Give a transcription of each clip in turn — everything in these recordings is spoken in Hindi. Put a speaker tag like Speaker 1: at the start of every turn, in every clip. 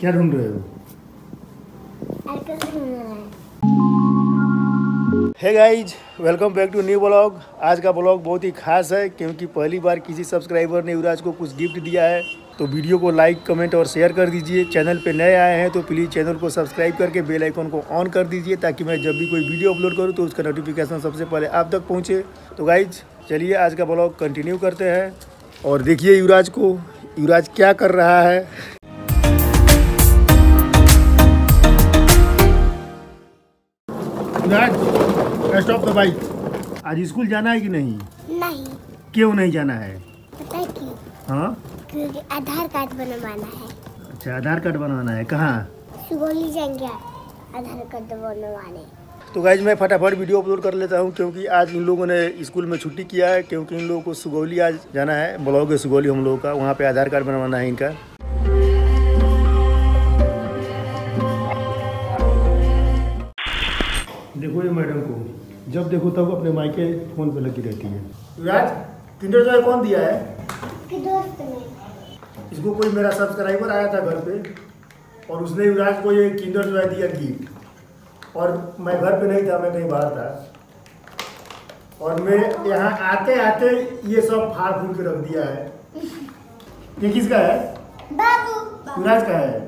Speaker 1: क्या ढूंढ रहे हो? है guys welcome back to new blog आज का ब्लॉग बहुत ही खास है, क्योंकि पहली बार किसी सब्सक्राइबर ने युवराज को कुछ गिफ्ट दिया है। तो वीडियो को लाइक कमेंट और शेयर कर दीजिए। चैनल पे नए आए हैं तो प्लीज़ चैनल को सब्सक्राइब करके बेल आइकन को ऑन कर दीजिए, ताकि मैं जब भी कोई वीडियो अपलोड करूँ तो उसका नोटिफिकेशन सबसे पहले आप तक पहुँचे। तो गाइज़ चलिए आज का ब्लॉग कंटिन्यू करते हैं। और देखिए युवराज को, युवराज क्या कर रहा है। युवराज स्टॉप द बाइक आज स्कूल जाना है कि नहीं?
Speaker 2: नहीं।
Speaker 1: क्यों नहीं जाना है?
Speaker 2: पता है क्यों
Speaker 1: हाँ?
Speaker 2: क्योंकि आधार कार्ड बनवाना है।
Speaker 1: अच्छा आधार कार्ड बनवाना है। कहाँ?
Speaker 2: सुगौली जाएँगे आधार कार्ड बनवाने।
Speaker 1: तो गाइज़ मैं फटाफट वीडियो अपलोड कर लेता हूँ क्योंकि आज इन लोगों ने स्कूल में छुट्टी किया है क्योंकि इन लोगों को सुगौली आज जाना है। ब्लॉक है सुगौली हम लोगों का वहाँ पे आधार कार्ड बनवाना है इनका। देखो ये मैडम को। जब देखो तब अपने मायके फ़ोन पे लगी रहती है। युवराज किंडर जॉय कौन दिया है?
Speaker 2: दोस्त ने।
Speaker 1: इसको कोई मेरा सब्सक्राइबर आया था घर पे और उसने युवराज को ये किंडर जॉय दिया गिफ्ट और मैं घर पे नहीं था मैं कहीं बाहर था। और मैं यहाँ आते आते ये सब फाड़ फूल के रख दिया है। ये किसका है?
Speaker 2: बाबू।
Speaker 1: युवराज का है।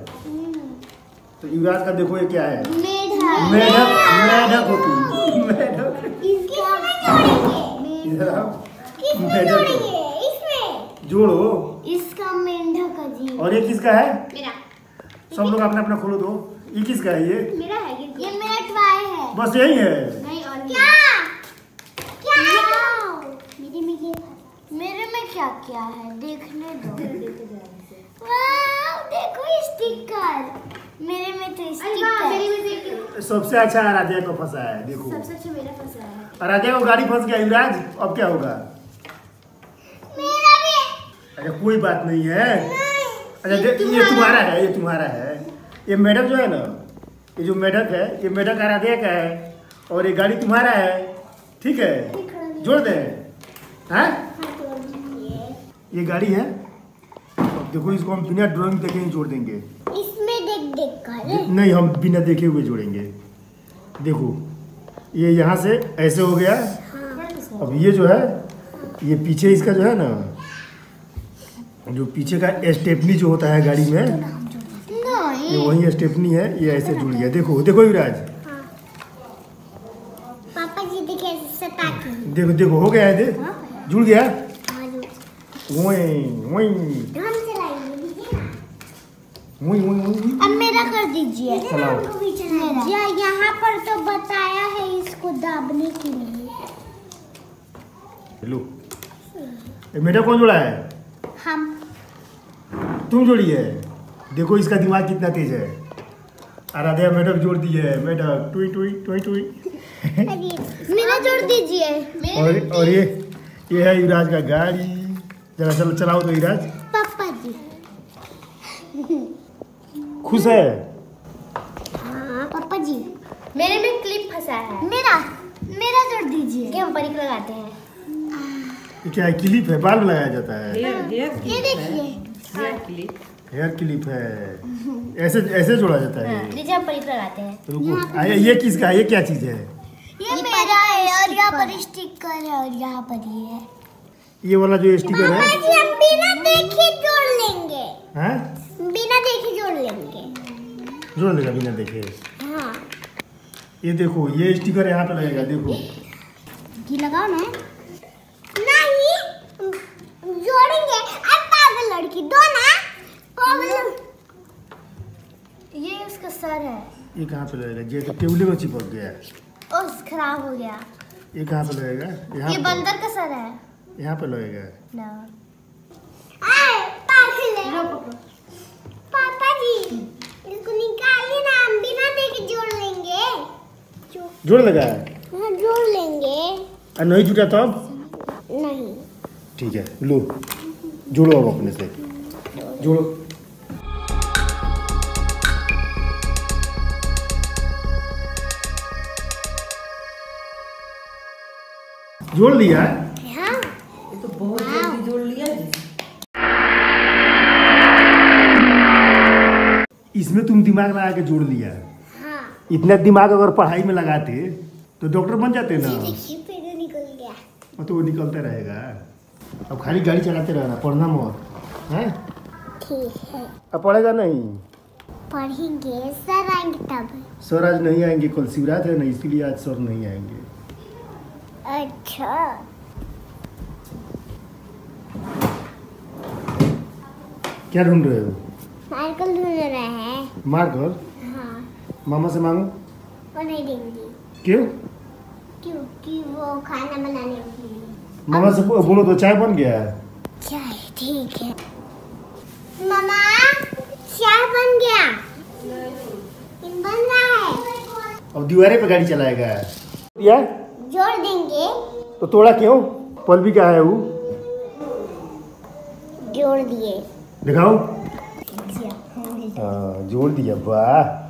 Speaker 1: तो युवराज का देखो ये क्या है।
Speaker 2: मेढक
Speaker 1: मेढक होती मेढक जोड़ो।
Speaker 2: इसका मेंढक
Speaker 1: और ये किसका है?
Speaker 2: मेरा।
Speaker 1: सब लोग अपना अपना खोलो दो। ये किसका है ये?
Speaker 2: मेरा है ये ये मेरा। ट्राई है।
Speaker 1: बस यही है।
Speaker 2: नहीं और क्या? क्या? मेरे में ये मेरे में क्या क्या है? देखने दो। देखो स्टिकर मेरे में तो स्टिकर मेरे में
Speaker 1: सबसे अच्छा आराध्या को फंसा है देखो।
Speaker 2: सबसे अच्छा मेरा फंसा है।
Speaker 1: आराध्या को गाड़ी फंस गया युवराज अब क्या होगा?
Speaker 2: मेरा भी।
Speaker 1: अच्छा कोई बात नहीं है। अच्छा ये तुम्हारा है। ये तुम्हारा है। ये मेढक जो है ना ये जो मेडक है ये मेढक आराध्या का है और ये गाड़ी तुम्हारा है ठीक है? जोड़ दे। हैं? ये गाड़ी है। अब देखो इसको हम बिना ड्राइंग देखे ही जोड़ देंगे।
Speaker 2: इसमें देख देख कर
Speaker 1: नहीं हम बिना देखे हुए जोड़ेंगे। देखो ये यहाँ से ऐसे हो गया। अब ये जो है ये पीछे इसका जो है ना जो पीछे का स्टेपनी जो होता है गाड़ी में ये वही स्टेपनी है ये ऐसे जुड़ गया। देखो देखो युवराज।
Speaker 2: पापा जी देखे
Speaker 1: देखो देखो हो गया है दे जुड़ गया? वही वही
Speaker 2: हम चलाएँगे देखिए ना।
Speaker 1: वही वही वही
Speaker 2: अब मेरा कर दीजिए। यहाँ पर तो बताया है इसको दाबने के लिए।
Speaker 1: लो ये मेढक कौन जोड़ा है?
Speaker 2: हम।
Speaker 1: तुम जोड़ी है? देखो इसका दिमाग कितना तेज है। आराध्या मेढक जोड़ दी है। मेढक टुई टुई टुई टुई।
Speaker 2: मेरा जोड़ दीजिए।
Speaker 1: और और ये ये है युवराज का गाड़ी। जरा चलो चलाओ तो युवराज।
Speaker 2: पापा जी।
Speaker 1: खुश है?
Speaker 2: हाँ पापा जी
Speaker 3: मेरे में क्लिप फंसा है।
Speaker 2: मेरा? मेरा जोड़ दीजिए।
Speaker 3: कि हम परिक लगाते हैं।
Speaker 1: ये क्या है क्लिप है? बाल लगाया जाता है।
Speaker 2: ये देखिए।
Speaker 1: हेयर क्लिप है। ऐसे ऐसे जोड़ा जाता है।
Speaker 3: हम परिक लगाते हैं।
Speaker 1: रुको आया ये किसका है? ये क्या चीज़ है?
Speaker 2: ये मेरा है और यहाँ पर स्टिकर है और यहाँ पर ये है।
Speaker 1: ये वाला जो स्टिकर है?
Speaker 2: हम बिना देखे जोड़ लेंगे।
Speaker 1: हैं?
Speaker 2: बिना देखे जोड़ लेंगे।
Speaker 1: जोड़ लेगा बिना देखे।
Speaker 2: हाँ।
Speaker 1: ये देखो ये स्टिकर यहाँ पे लगेगा देखो।
Speaker 2: ये लगाओ ना। नहीं जोड़ेंगे। अब पागल लड़की दो ना। पागल
Speaker 3: ये उसका सर है।
Speaker 1: ये कहाँ पे लगेगा? ये तो टेबल में चिपक गया।
Speaker 3: उस खराब हो गया।
Speaker 1: ये कहाँ पे लगेगा? यहाँ
Speaker 3: ये बंदर का सर है।
Speaker 1: यहाँ पे लगेगा।
Speaker 3: ना।
Speaker 2: आए पागल है पापा जी इसको निकालिए ना हम बिना देखे जोड़ लेंगे जो
Speaker 1: जोड़ लगा है।
Speaker 2: हाँ जोड़ लेंगे।
Speaker 1: और नहीं जुटा तब
Speaker 2: नहीं।
Speaker 1: ठीक है लो। जोड़ो अब अपने से। जोड़ो। जोड़ लिया
Speaker 2: हाँ।
Speaker 4: ये तो बहुत जल्दी जोड़ लिया जी।
Speaker 1: इसमें तुम दिमाग लगा के जोड़ लिया
Speaker 2: हाँ।
Speaker 1: इतना दिमाग अगर पढ़ाई में लगाते तो डॉक्टर बन जाते ना।
Speaker 2: निकल गया।
Speaker 1: तो वो निकलता रहेगा। अब खाली गाड़ी चलाते रहना पढ़ना मत है? अब पढ़ेगा नहीं।
Speaker 2: पढ़ेंगे। सर आएँगे तब।
Speaker 1: सर आज नहीं आएँगे कल शिवरात है ना इसीलिए आज सर नहीं आएँगे।
Speaker 2: अच्छा।
Speaker 1: क्या ढूंढ रहे हो?
Speaker 2: नारियल ढूंढ रहे हैं।
Speaker 1: मार कर
Speaker 2: हाँ
Speaker 1: मामा से मांगो?
Speaker 2: वो नहीं देंगी।
Speaker 1: क्यों?
Speaker 2: क्योंकि वो खाना बनाने
Speaker 1: मामा से बोलो तो चाय बन गया है।
Speaker 2: चाय ठीक है। मामा चाय बन गया। बन रहा है।
Speaker 1: अब दीवारे पे गाड़ी चलाएगा। दिया?
Speaker 2: जोड़ देंगे।
Speaker 1: तो तोड़ा क्यों? पल भी क्या है वो।
Speaker 2: जोड़ दिए।
Speaker 1: दिखाओ हाँ जोड़ दिया वाह।